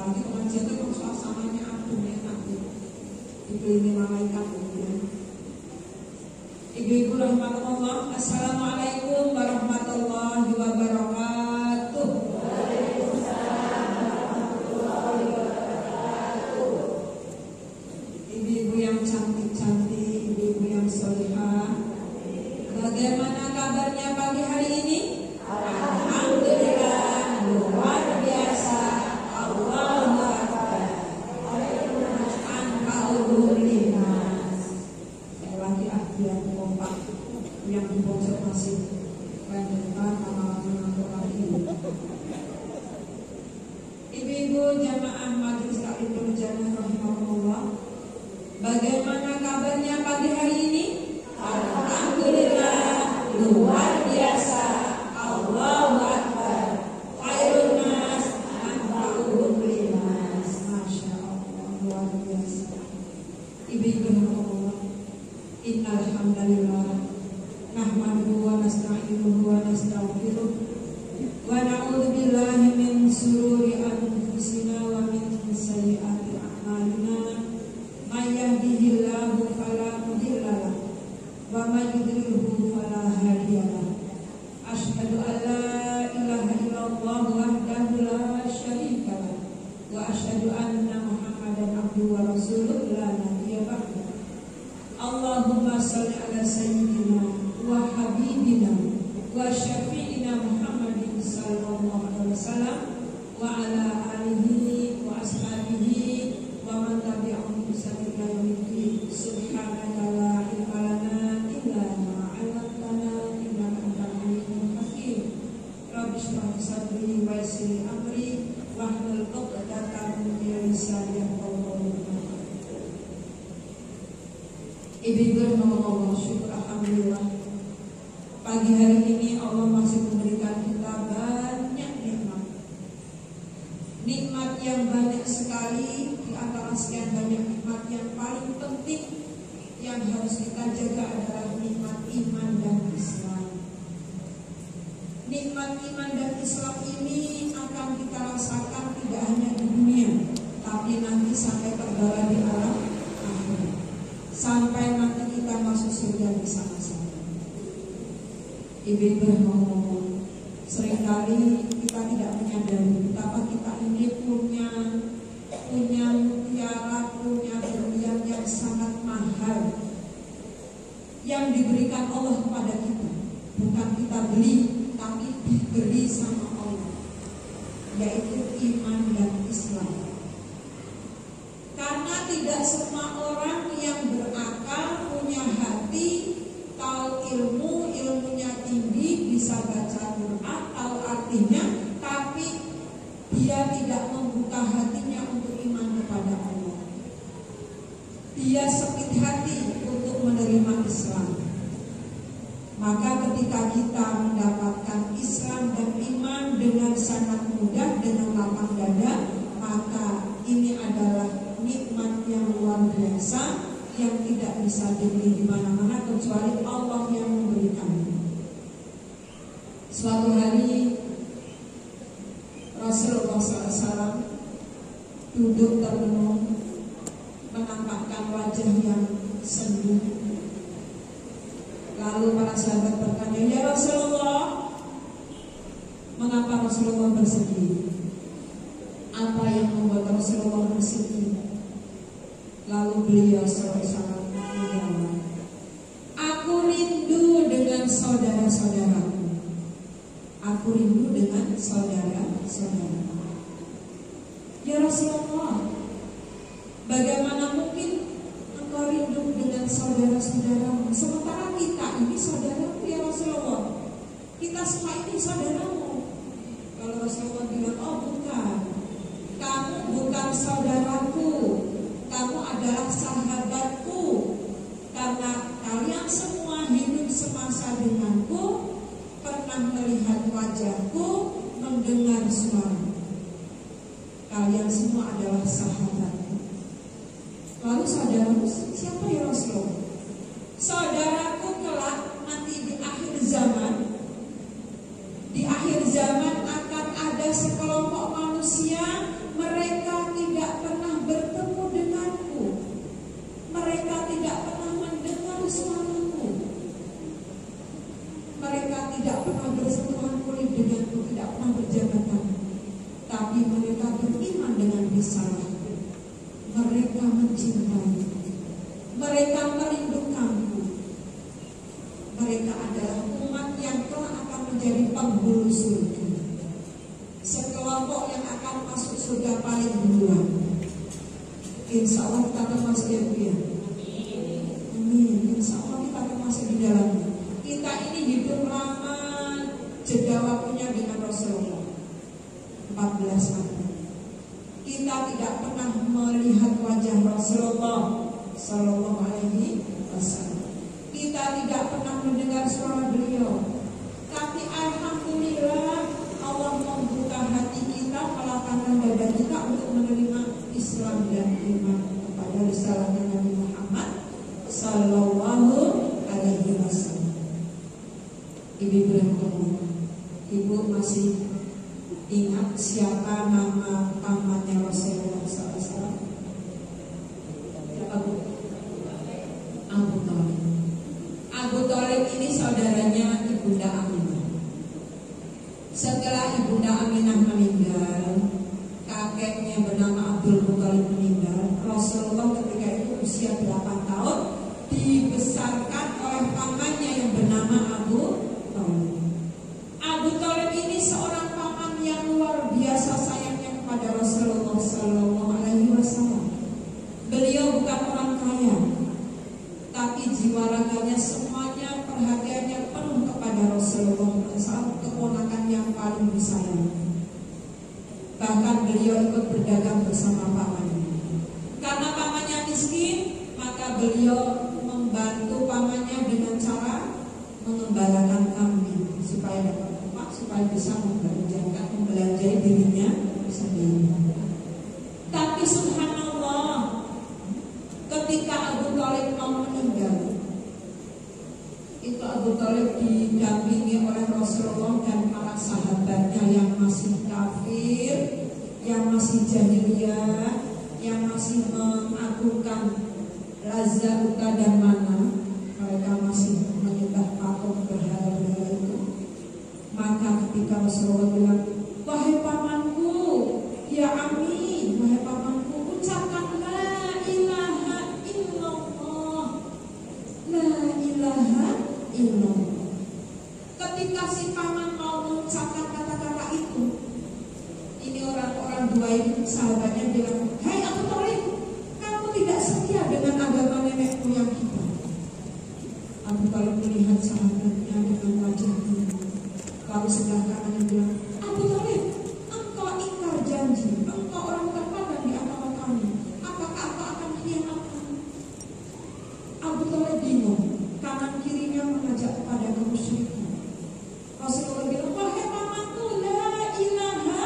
apalagi pengajian itu kan suasananya aduh enak tuh dikelilingi malaikat kemudian ibu-ibu rahmatullah. Assalamualaikum warahmatullahi Subhanallah sampai nanti kita masuk surga bersama-sama. Ibu berngomong, sering kali kita tidak menyadari betapa kita ini punya punya mutiara, punya berlian yang sangat mahal yang diberikan Allah kepada kita. Bukan kita beli, tapi diberi sama Allah. Yaitu sangat mudah dengan lapang dada maka ini adalah nikmat yang luar biasa yang tidak bisa dibeli di mana-mana kecuali Allah yang memberikan. Suatu hari Rasulullah SAW duduk termenung menampakkan wajah yang sembuh. Lalu para sahabat bertanya, ya Rasulullah, Kenapa Rasulullah bersedih? Apa yang membuat Rasulullah bersedih? Lalu beliau sampai sangat menjawab, Aku rindu dengan saudara-saudaraku. Aku rindu dengan saudara-saudaraku. Ya Rasulullah, bagaimana mungkin engkau rindu dengan saudara-saudaramu? Sementara kita ini saudara, ya Rasulullah. Kita semua ini saudaramu. Bilang, oh bukan. Kamu bukan saudaraku. Kamu adalah sahabatku. Karena kalian semua hidup semasa denganku, pernah melihat wajahku, mendengar suara. Kalian semua adalah sahabatku. Lalu saudaraku, siapa ya tapi mereka beriman dengan risalah mereka mencintai mereka merindukanku mereka adalah umat yang telah akan menjadi penghulu surga. Sekelompok yang akan masuk surga paling duluan. Insya Allah kita termasuk yang dia. Amin. Insya Allah kita termasuk di dalamnya. Kita ini hidup lama jeda waktunya dengan Rasulullah. 14 tahun. Kita tidak pernah melihat wajah Rasulullah Sallallahu Alaihi Wasallam kita tidak pernah mendengar suara beliau. Tapi Alhamdulillah Allah membuka hati kita, pelapangkan dada kita untuk menerima Islam dan iman kepada risalah Nabi Muhammad Sallallahu Alaihi Wasallam. Ibu berhubung, Ibu masih ingat siapa nama pamannya Rasulullah SAW? Siapa Bu? Abu Talib. Abu Talib ini saudaranya Ibunda Aminah. Setelah Ibunda Aminah meninggal, kakeknya bernama Abdul Muthalib meninggal. Rasulullah ketika itu usia 8 tahun dibesarkan oleh pamannya yang bernama Abu Talib. Abu Talib ini seorang paman yang luar biasa sayangnya kepada Rasulullah Sallallahu Alaihi Wasallam. Beliau bukan orang kaya, tapi jiwa raganya semuanya perhatiannya penuh kepada Rasulullah SAW keponakan yang paling disayang. Bahkan beliau ikut berdagang bersama pamannya. Karena pamannya miskin, maka beliau membantu pamannya dengan cara mengembalakan kambing supaya dapat uang, supaya bisa membelanjakan membelanjai dirinya sendiri. Tapi subhanallah, ketika Abu Talib mau meninggal, itu Abu Talib didampingi oleh Rasulullah dan para sahabatnya yang masih kafir, yang masih jahiliyah, yang masih mengagungkan Lazza, Uta dan Mana. Mereka masih menyembah patung berhala-berhala itu. Maka ketika Rasulullah bilang, wahai pamanku, ya amin, wahai pamanku, ucapkan la ilaha illallah, la ilaha illallah. Ketika si paman mau mengucapkan kata-kata itu, ini orang-orang dua itu sahabatnya bilang, Hai Abu Talib, kamu tidak setia dengan agama nenek moyang kita. Abu Talib melihat sahabatnya dengan wajah biru. Lalu sebelah kanannya bilang, Abu Talib, engkau ingkar janji, engkau orang terpandang di antara kami. Apakah aku akan khianatkan? Abu Talib bingung, kanan kirinya mengajak kepada kemusyrikan. Rasulullah bilang, wahai pamanku, la ilaha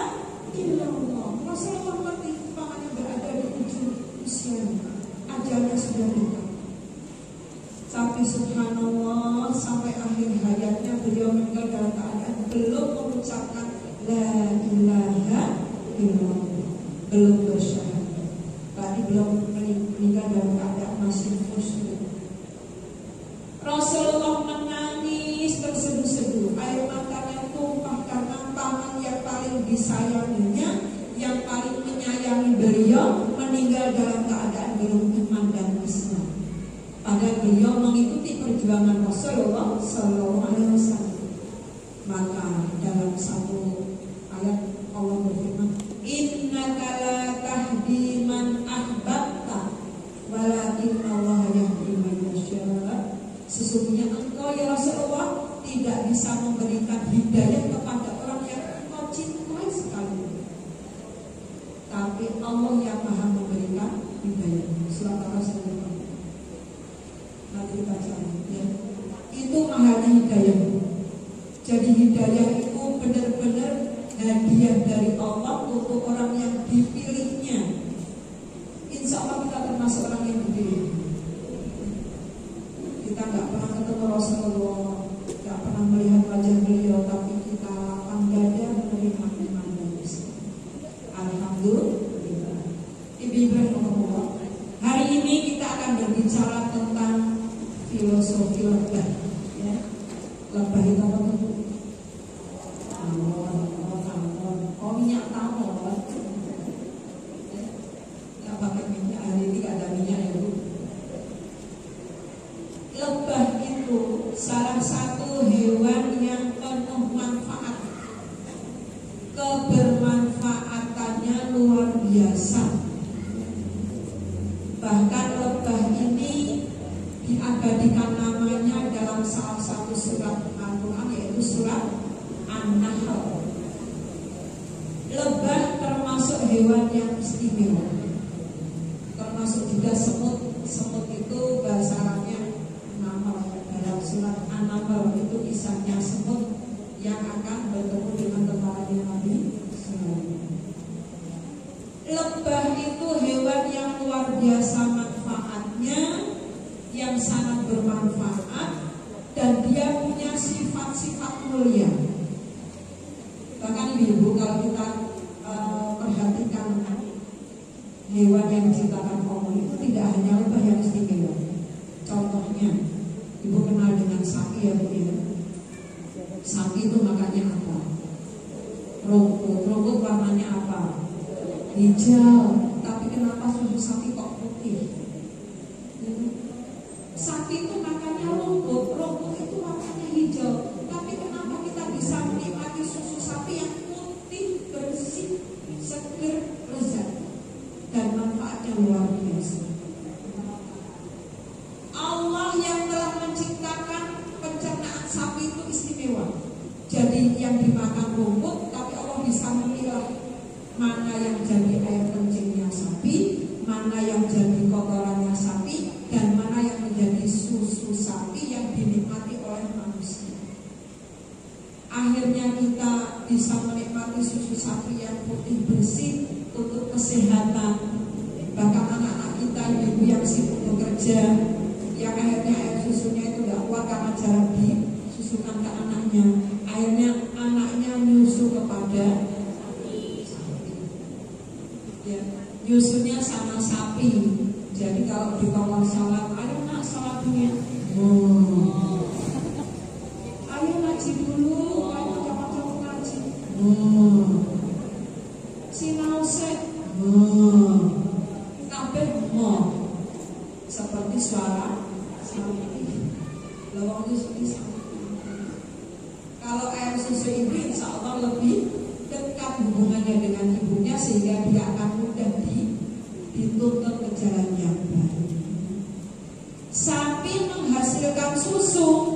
illallah. Rasulullah mengerti pamannya berada di ujung usianya. Ajalnya sudah dekat. Tapi subhanallah sampai akhir hayatnya beliau meninggal dalam keadaan belum mengucapkan la ilaha illallah. Belum hidayah. Jadi hidayah itu benar-benar hadiah dari Allah untuk orang yang dipilih. Gonzalez. hewan yang diciptakan Allah itu tidak hanya lebah yang istimewa. Contohnya, ibu kenal dengan sapi ya bu ya. Sapi itu makannya apa? Rumput. Rumput warnanya apa? Hijau. manusia. Akhirnya kita bisa menikmati susu sapi yang putih bersih untuk kesehatan. Bahkan anak-anak kita, ibu yang sibuk bekerja, yang akhirnya air susunya itu tidak kuat karena jarang disusukan ke anaknya. Akhirnya anaknya nyusu kepada ya, nyusunya sama sapi. Jadi kalau di bawah sholat, ayo nak sholat punya untuk ke yang baik. Sapi menghasilkan susu,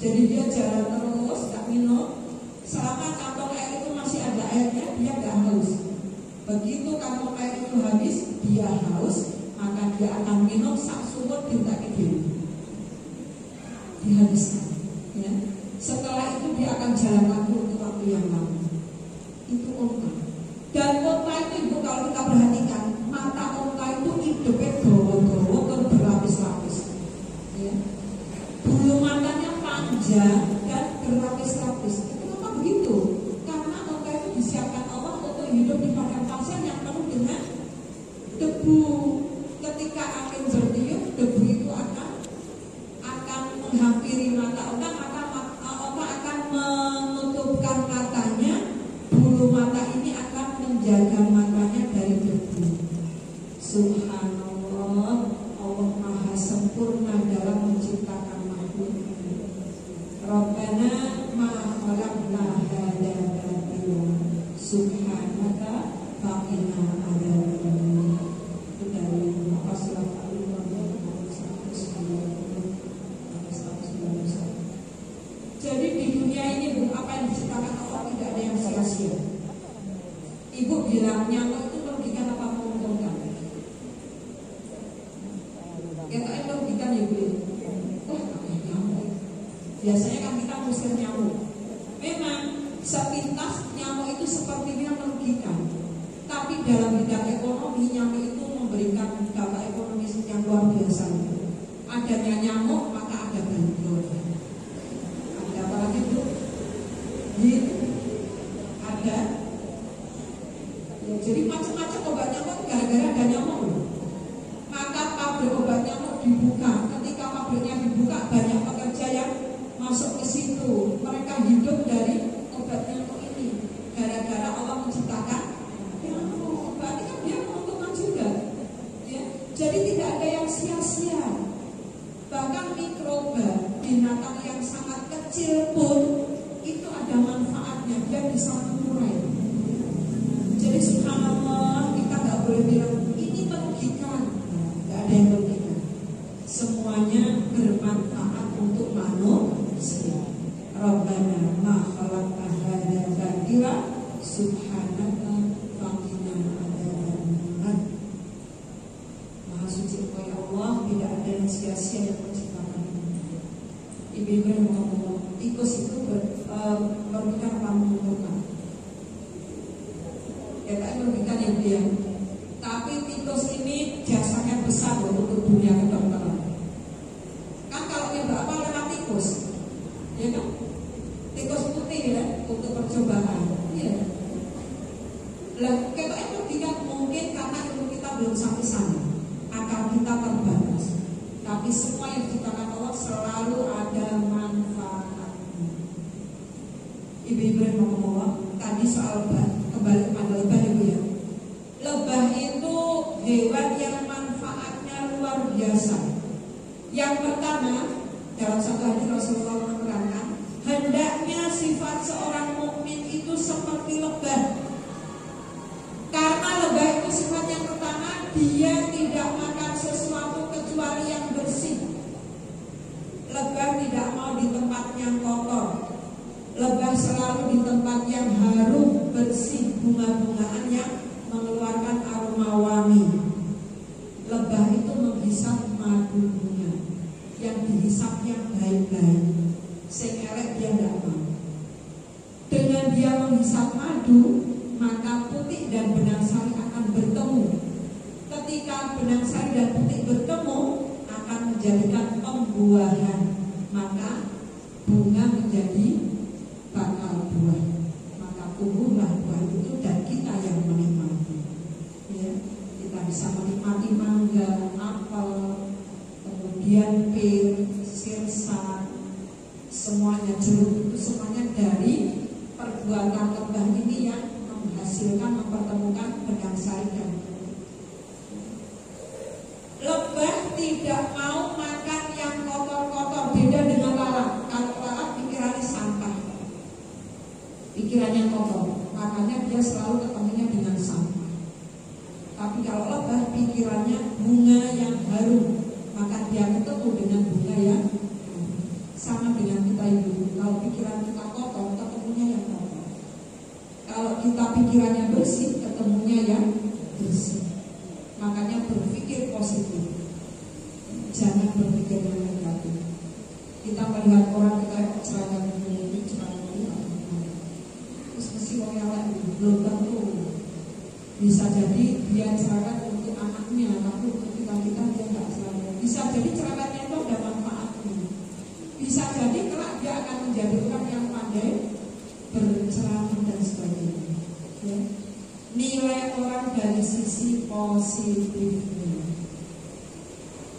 jadi dia jalan terus gak minum. Selama kantong air itu masih ada airnya dia gak haus. Begitu kantong air itu habis dia haus maka dia akan minum sak sumur tidak gede dihabiskan. Yeah. ekonomi nyamuk itu memberikan dampak ekonomi yang luar biasa. Adanya nyamuk maka ada bandrol ada apa lagi itu ada. Ya, jadi macam manusia Rabbana ma khalaqta hadza batila subhanaka faqina adzabannar Maha suci Engkau Allah tidak ada yang sia-sia yang menciptakan Ibu Ibrahim mengatakan tikus itu ber, uh, berbicara hewan yang manfaatnya luar biasa. Yang pertama, dalam satu hadis Rasulullah menerangkan, hendaknya sifat seorang mukmin itu seperti lebah. Karena lebah itu sifat yang pertama, dia tidak makan sesuatu kecuali yang bersih. Lebah tidak mau di tempat yang kotor. Lebah selalu di tempat yang harum, bersih, bunga-bungaan yang mengeluarkan aroma wangi. Lebah itu menghisap madu bunga yang dihisapnya baik-baik. Sing dia tidak mau. Dengan dia menghisap madu, maka putih dan benang sari akan bertemu. Ketika benang sari dan putih bertemu, akan menjadikan pembuahan. Maka bunga menjadi bakal buah. Maka tumbuhlah buah itu dan kita yang menikmati ya kita bisa menikmati mangga, apel, kemudian pir, sirsat, semuanya jeruk. Itu semuanya dari perbuatan lebah ini yang menghasilkan mempertemukan pedang sari dan lebah tidak mau makan yang kotor-kotor. Beda dengan lalat. Kalau lalat pikirannya sampah. Pikirannya kotor. Makanya dia selalu ketemunya dengan sampah ukurannya bunga yang baru. Maka dia ketemu dengan bunga ya, sama dengan kita hidup kalau pikiran kita kotor ketemunya yang kotor. Kalau kita pikirannya bersih ketemunya yang bersih. Makanya berpikir positif. Jangan berpikir yang negatif. Kita melihat orang kita oh, kok seragam ini cuma melihat terus mesti orang yang belum tentu. Bisa jadi dia cerahkan bisa jadi kelak dia akan menjadi orang yang pandai berceramah dan sebagainya. Ya. nilai orang dari sisi positifnya.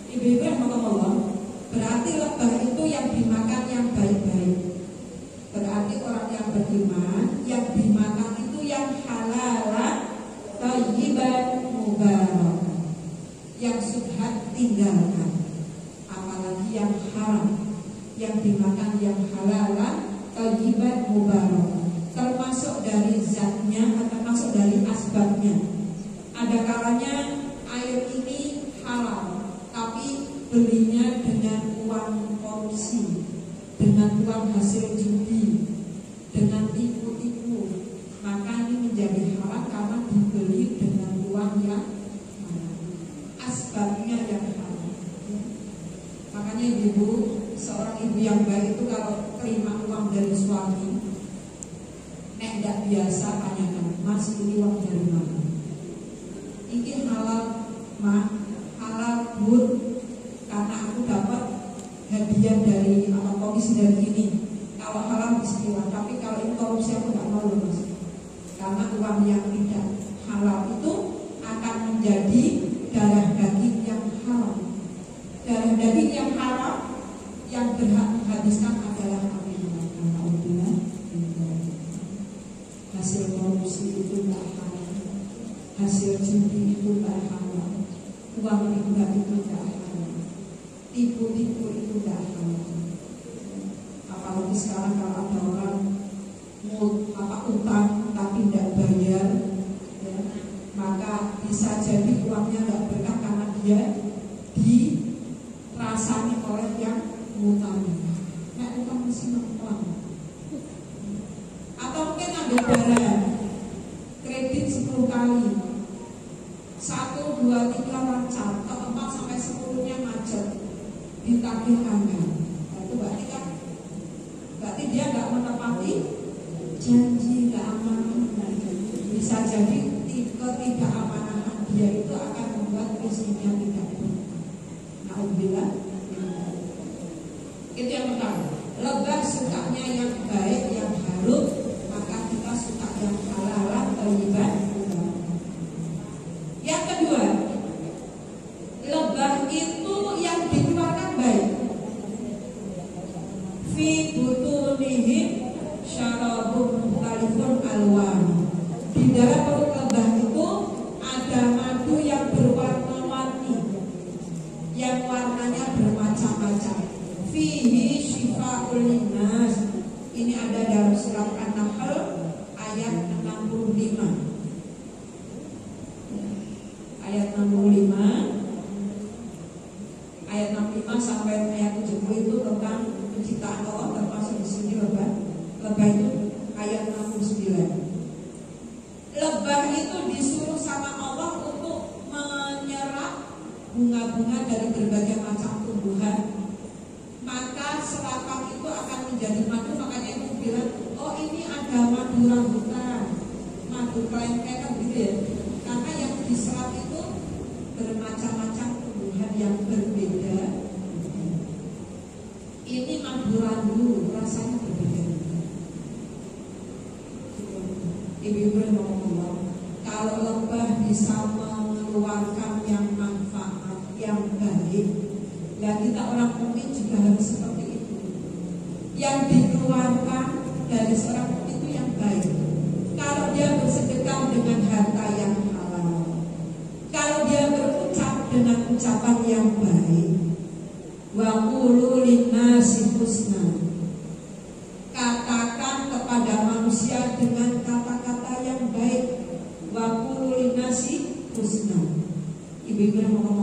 Ibu-ibu yang Allah berarti lebah itu yang dimakan yang baik-baik. Berarti orang yang beriman yang dimakan itu yang halal thayyiban mubarak. Yang subhat tinggalkan. Apalagi yang haram yang dimakan yang halal tajibat mubarak. Termasuk dari zatnya atau masuk dari asbabnya. Ada kalanya air ini halal tapi belinya dengan uang korupsi dengan uang hasil judi dengan tipu-tipu. Maka ini menjadi halal karena dibeli Seorang ibu yang baik itu kalau terima uang dari suami Nek tidak biasa tanyakan Mas ini uang dari mana? Ini halal Ma Halal bud. Karena aku dapat hadiah dari atau komisi dari ini. Kalau halal bismillah Tapi kalau ini korupsi aku nggak mau mas. Karena uang yang tidak halal itu Akan menjadi darah daging yang halal Darah daging yang halal berhak menghabiskan adalah kami Alhamdulillah hasil korupsi itu tak halal hasil judi itu tak halal uang riba itu tak halal tipu-tipu itu tak halal apalagi sekarang kalau ada orang mau apa utang tapi tidak bayar ya, maka bisa jadi uangnya nggak berkah karena dia dirasani oleh yang utang nek utang mesti utang atau mungkin ambil barang kredit 10 kali satu dua tiga lancar keempat sampai sepuluhnya macet ditagih anggar nah, itu berarti kan berarti dia nggak menepati janji nggak amanah bisa jadi ketidakamanan dia itu akan membuat rezekinya tidak berkah. Nah, itu yang pertama. Lebah sukanya yang baik, yang harum, maka kita suka yang halalan, terlibat. Yang kedua, lebah itu yang dikeluarkan baik. Fi butunihim syarabun mukhtalifun alwan. Di dalam perut lebah itu ada madu yang berwarna-warni, yang warnanya bermacam-macam fihi syifa'ul linnas. Ini ada dalam surat An-Nahl ayat 65. Ayat 65 ayat 65 sampai ayat 70 itu tentang penciptaan Allah termasuk di sini lebah. Lebah itu ayat 69. Lebah itu disuruh sama Allah untuk menyerap bunga-bunga dari berbagai macam tumbuhan maka serapan itu akan menjadi madu makanya itu bilang oh ini ada madu rambutan madu kelengkeng kan gitu ya karena yang diserap itu bermacam-macam tumbuhan yang berbeda ini madu randu rasanya berbeda Ibu-ibu ngomong kalau lebah bisa mengeluarkan yang manfaat yang baik dan kita orang mukmin juga harus seperti itu. Yang dikeluarkan dari seorang mukmin itu yang baik. Kalau dia bersedekah dengan harta yang halal, kalau dia berucap dengan ucapan yang baik, wa qulu husna. Katakan kepada manusia dengan kata-kata yang baik. Wa qulu husna. Ibu-ibu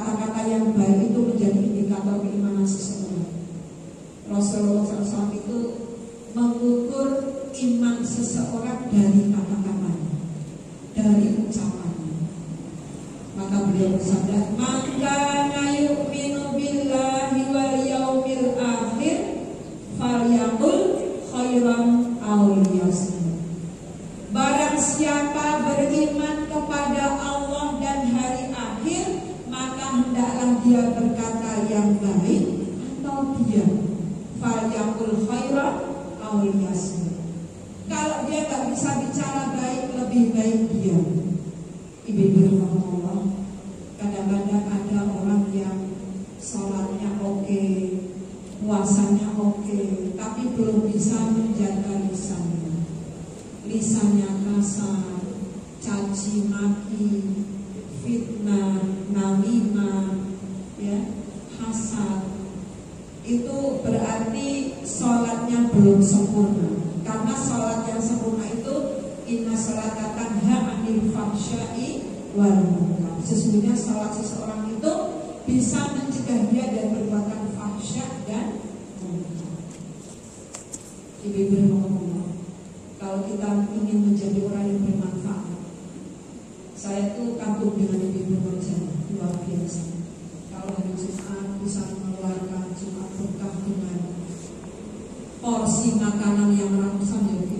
kata-kata yang baik itu menjadi indikator keimanan seseorang. Rasulullah SAW itu mengukur iman seseorang dari kata-katanya, dari ucapannya. Maka beliau bersabda, "Maka yu'minu billahi wal yaumil akhir falyaqul khairan aw Barang siapa beriman kepada Allah dan hari akhir Maka dia berkata yang baik Atau dia Fayakul khairan awliyasir Kalau dia tak bisa bicara baik Lebih baik dia Ibu-ibu Allah Kadang-kadang ada orang yang Sholatnya oke okay, Puasanya oke okay, Tapi belum bisa menjaga lisannya. Lisannya kasar, caci maki, salatatan ha'anil fahsyai wal munkar. Sesungguhnya salat seseorang itu bisa mencegah dia dari perbuatan fahsya dan munkar. Ibu-ibu rahimahullah, kalau kita ingin menjadi orang yang bermanfaat, saya tuh kagum dengan ibu-ibu Nurjana, luar biasa. Kalau hari Jumat bisa mengeluarkan Jumat berkah dengan porsi makanan yang ramah sambil.